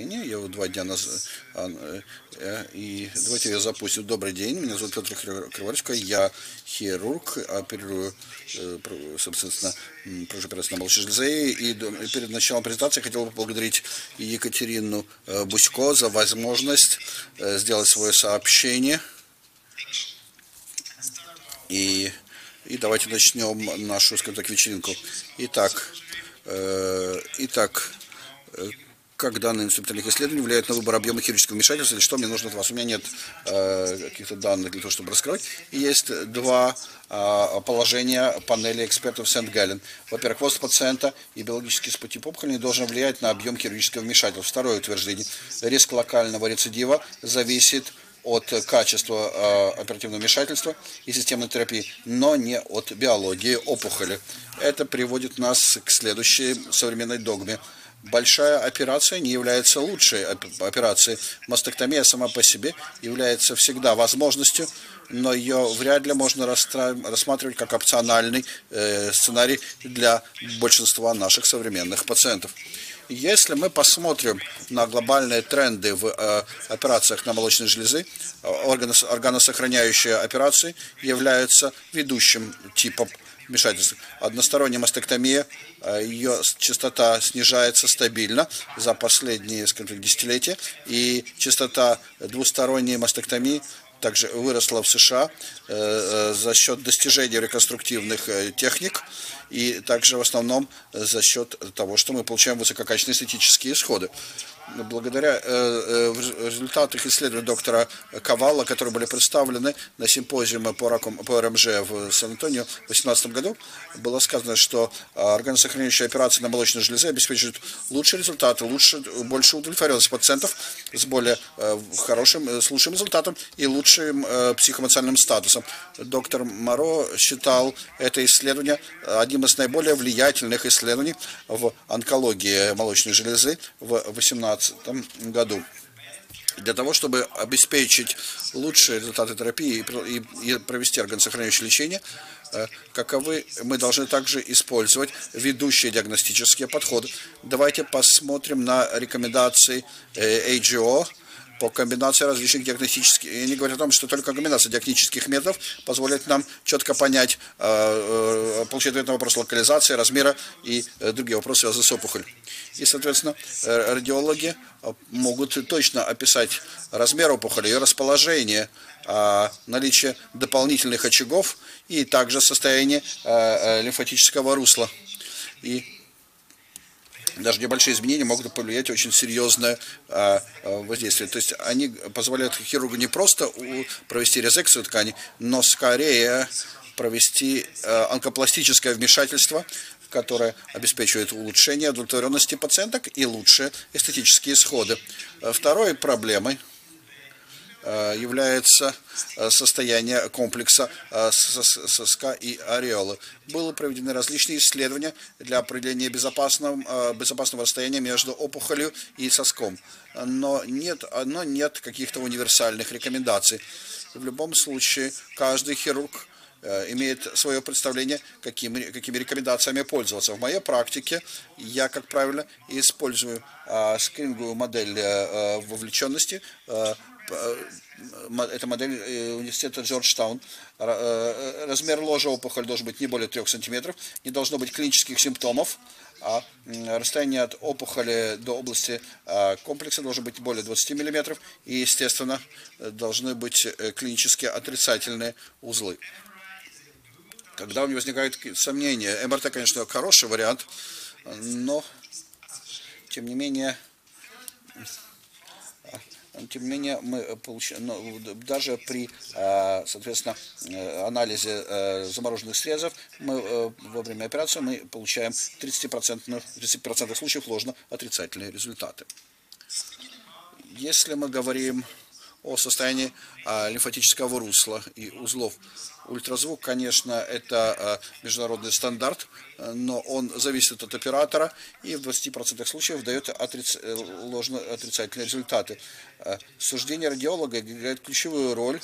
настроение. Я его два дня назад... И давайте я запустим. Добрый день, меня зовут Петр Криворучко, я хирург, оперирую, собственно, прошу операцию на молочной железе. И перед началом презентации хотел бы поблагодарить Екатерину Бусько за возможность сделать свое сообщение. И, и давайте начнем нашу, скажем так, вечеринку. Итак, э, итак, э, как данные инструментальных исследований влияют на выбор объема хирургического вмешательства, или что мне нужно от вас. У меня нет э, каких-то данных для того, чтобы раскрыть. И есть два э, положения панели экспертов Сент-Галлен. Во-первых, возраст пациента и биологический спутник опухоли не должен влиять на объем хирургического вмешательства. Второе утверждение. Риск локального рецидива зависит от качества э, оперативного вмешательства и системной терапии, но не от биологии опухоли. Это приводит нас к следующей современной догме. Большая операция не является лучшей операцией. Мастектомия сама по себе является всегда возможностью, но ее вряд ли можно рассматривать как опциональный э, сценарий для большинства наших современных пациентов. Если мы посмотрим на глобальные тренды в э, операциях на молочной железы, органы, органосохраняющие операции являются ведущим типом вмешательств. Односторонняя мастектомия, э, ее частота снижается стабильно за последние скажем, десятилетия, и частота двусторонней мастектомии также выросла в США э, э, за счет достижения реконструктивных техник и также в основном за счет того, что мы получаем высококачественные эстетические исходы благодаря э, э, результатам исследований доктора Ковала, которые были представлены на симпозиуме по, ракам, по РМЖ в Сан-Антонио в 2018 году, было сказано, что органосохраняющие операции на молочной железе обеспечивают лучшие результаты, лучше, больше удовлетворенность пациентов с более э, хорошим, с лучшим результатом и лучшим психоэмоциональным статусом. Доктор Моро считал это исследование одним из наиболее влиятельных исследований в онкологии молочной железы в 18 2017 году. Для того, чтобы обеспечить лучшие результаты терапии и, провести органосохраняющее лечение, э, каковы мы должны также использовать ведущие диагностические подходы. Давайте посмотрим на рекомендации AGO, э, по комбинации различных диагностических. И они говорят о том, что только комбинация диагностических методов позволит нам четко понять, э, э, получить ответ на вопрос локализации, размера и э, другие вопросы, связанные с опухолью. И, соответственно, радиологи могут точно описать размер опухоли, ее расположение, наличие дополнительных очагов и также состояние лимфатического русла. И даже небольшие изменения могут повлиять очень серьезное а, а, воздействие. То есть они позволяют хирургу не просто провести резекцию ткани, но скорее провести а, онкопластическое вмешательство, которое обеспечивает улучшение удовлетворенности пациенток и лучшие эстетические исходы. Второй проблемой – Э, является э, состояние комплекса э, соска и ореолы. Были проведены различные исследования для определения безопасного, безопасного расстояния между опухолью и соском, но нет, но нет каких-то универсальных рекомендаций. В любом случае, каждый хирург имеет свое представление, какими, какими рекомендациями пользоваться. В моей практике я, как правило, использую э, скринговую модель э, вовлеченности, э, Э, это модель э, университета Джорджтаун. Э, размер ложа опухоль должен быть не более 3 см, не должно быть клинических симптомов, а расстояние от опухоли до области комплекса должно быть более 20 мм, и, естественно, должны быть клинически отрицательные узлы. Когда у него возникают сомнения, МРТ, конечно, хороший вариант, но, тем не менее, тем не менее, мы получаем, ну, даже при, а, соответственно, э, анализе э, замороженных срезов, мы э, во время операции мы получаем 30%, 30 случаев ложно отрицательные результаты. Если мы говорим о состоянии лимфатического русла и узлов. Ультразвук, конечно, это а, международный стандарт, но он зависит от оператора и в 20% случаев дает отриц... Э, ложно отрицательные результаты. Суждение радиолога играет ключевую роль,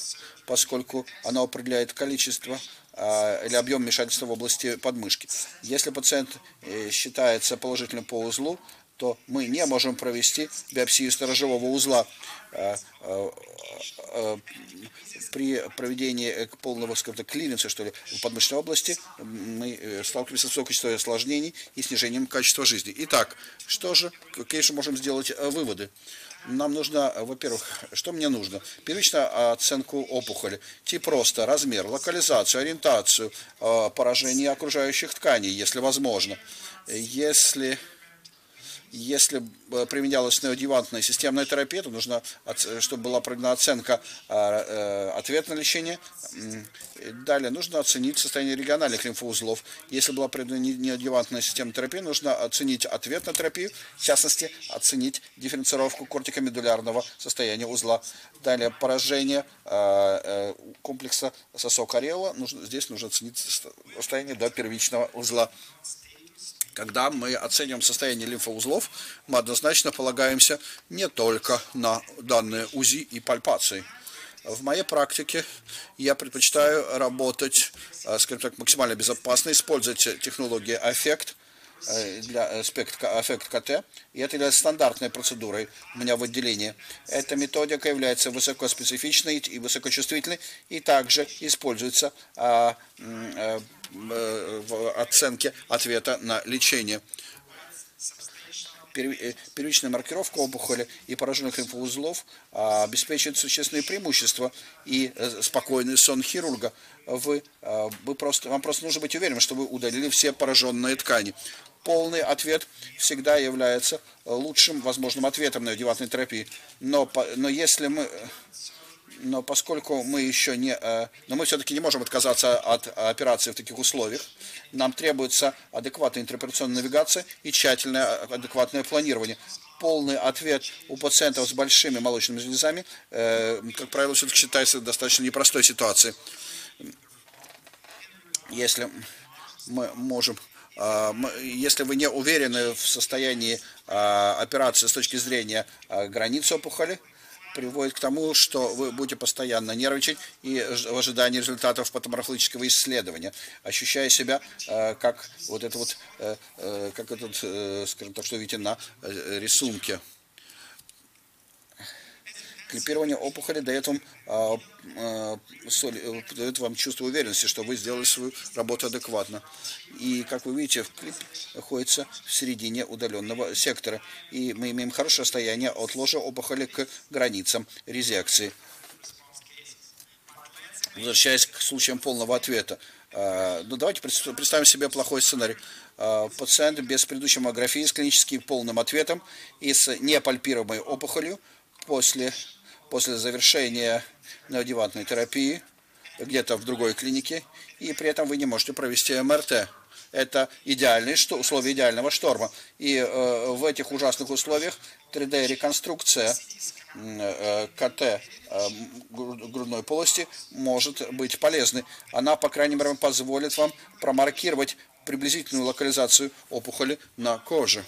поскольку оно определяет количество или объем вмешательства в области подмышки. Если пациент э, считается положительным по узлу, то мы не можем провести биопсию сторожевого узла при проведении полного скажем так, клиренса, что ли, в подмышечной области мы сталкиваемся с высокой частотой осложнений и снижением качества жизни. Итак, что же, же можем сделать выводы? нам нужно, во-первых, что мне нужно? Первично оценку опухоли. Тип просто размер, локализацию, ориентацию, поражение окружающих тканей, если возможно. Если если применялась неодевантная системная терапия, то нужно, чтобы была проведена оценка э, ответа на лечение. Далее нужно оценить состояние региональных лимфоузлов. Если была проведена неодевантная системная терапия, нужно оценить ответ на терапию, в частности, оценить дифференцировку кортикомедулярного состояния узла. Далее поражение э, комплекса сосок ореола. Здесь нужно оценить состояние до первичного узла. Когда мы оцениваем состояние лимфоузлов, мы однозначно полагаемся не только на данные УЗИ и пальпации. В моей практике я предпочитаю работать, э, скажем так, максимально безопасно, использовать технологии эффект э, для эффект КТ, и это является стандартной процедурой у меня в отделении. Эта методика является высокоспецифичной и высокочувствительной, и также используется а, Э, в оценке ответа на лечение. Э, первичная маркировка опухоли и пораженных лимфоузлов а, обеспечивает существенные преимущества и э, спокойный сон хирурга. Вы, вы просто, вам просто нужно быть уверенным, что вы удалили все пораженные ткани. Полный ответ всегда является лучшим возможным ответом на деватной терапии. Но, но если мы но поскольку мы еще не, э, но мы все-таки не можем отказаться от операции в таких условиях, нам требуется адекватная интерпретационная навигация и тщательное адекватное планирование. Полный ответ у пациентов с большими молочными железами, э, как правило, все-таки считается достаточно непростой ситуацией. Если мы можем э, если вы не уверены в состоянии операции с точки зрения границ опухоли, приводит к тому, что вы будете постоянно нервничать и в ожидании результатов патоморфологического исследования, ощущая себя э, как вот это вот, э, э, как этот, э, скажем так, что видите на э, рисунке. Клипирование опухоли дает вам, а, а, дает вам чувство уверенности, что вы сделали свою работу адекватно. И, как вы видите, клип находится в середине удаленного сектора. И мы имеем хорошее расстояние от ложа опухоли к границам резекции. Возвращаясь к случаям полного ответа. А, ну, давайте представим себе плохой сценарий. Пациент без предыдущей маммографии с клиническим полным ответом и с непальпируемой опухолью после после завершения неодевантной терапии где-то в другой клинике, и при этом вы не можете провести МРТ. Это идеальные условия идеального шторма. И э, в этих ужасных условиях 3D-реконструкция э, КТ э, грудной полости может быть полезной. Она, по крайней мере, позволит вам промаркировать приблизительную локализацию опухоли на коже.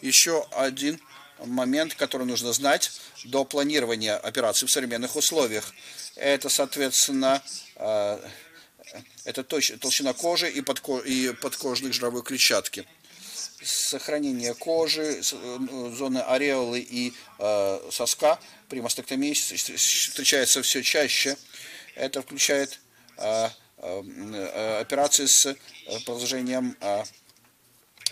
Еще один момент, который нужно знать до планирования операции в современных условиях. Это, соответственно, э, это толщина кожи и, подко и подкожных жировой клетчатки. Сохранение кожи, э, зоны ореолы и э, соска при мастектомии встречается все чаще. Это включает операции с продолжением э,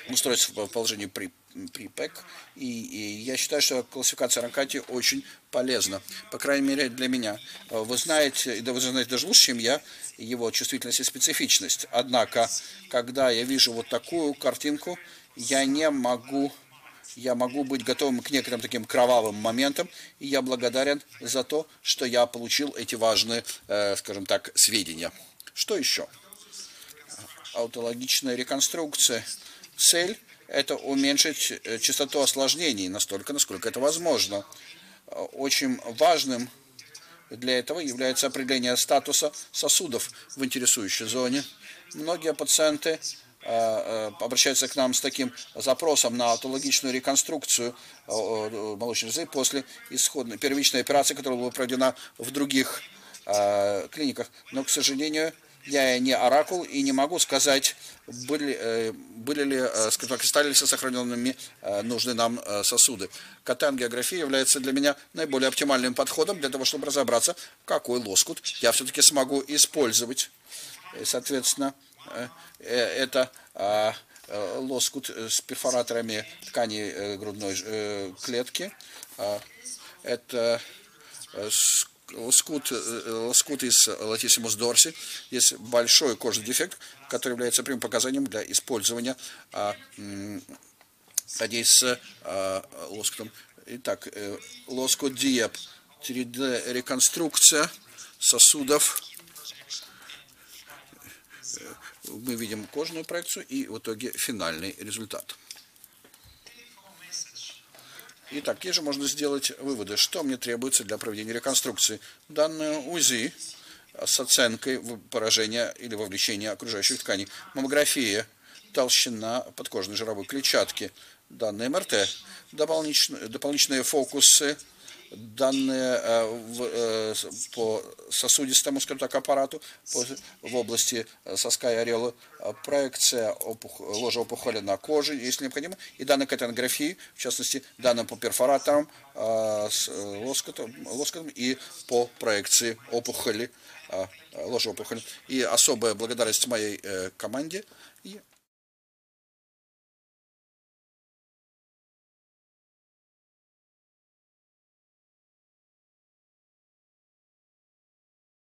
устройства в положении при ПРИПЭК. И, и я считаю, что классификация Ракати очень полезна, по крайней мере для меня. Вы знаете, да вы знаете даже лучше, чем я, его чувствительность и специфичность. Однако, когда я вижу вот такую картинку, я не могу я могу быть готовым к некоторым таким кровавым моментам, и я благодарен за то, что я получил эти важные, э, скажем так, сведения. Что еще? Аутологичная реконструкция. Цель это уменьшить э, частоту осложнений настолько, насколько это возможно. Очень важным для этого является определение статуса сосудов в интересующей зоне. Многие пациенты э, э, обращаются к нам с таким запросом на аутологичную реконструкцию молочной железы после исходной первичной операции, которая была проведена в других клиниках. Но, к сожалению, Я не оракул и не могу сказать, были, э, были ли, э, скажем так, стали ли сохраненными э, нужные нам сосуды. Катангеография является для меня наиболее оптимальным подходом для того, чтобы разобраться, какой лоскут я все-таки смогу использовать. И, соответственно, это лоскут с перфораторами ткани грудной клетки. Это лоскут, э, лоскут из латиссимус дорси. Есть большой кожный дефект, который является прямым показанием для использования а, людей с а, лоскутом. Итак, э, лоскут диеп, 3D реконструкция сосудов. Э, мы видим кожную проекцию и в итоге финальный результат. Итак, какие же можно сделать выводы? Что мне требуется для проведения реконструкции? Данную УЗИ с оценкой поражения или вовлечения окружающих тканей. Маммография, толщина подкожной жировой клетчатки. Данные МРТ, дополнительные, дополнительные фокусы данные э, э, по сосудистому, скажем так, аппарату в области э, соска и ореола, проекция опух, ложа опухоли на коже, если необходимо, и данные катанографии, в частности, данные по перфораторам, с и по проекции опухоли, ложа опухоли. И особая благодарность моей команде и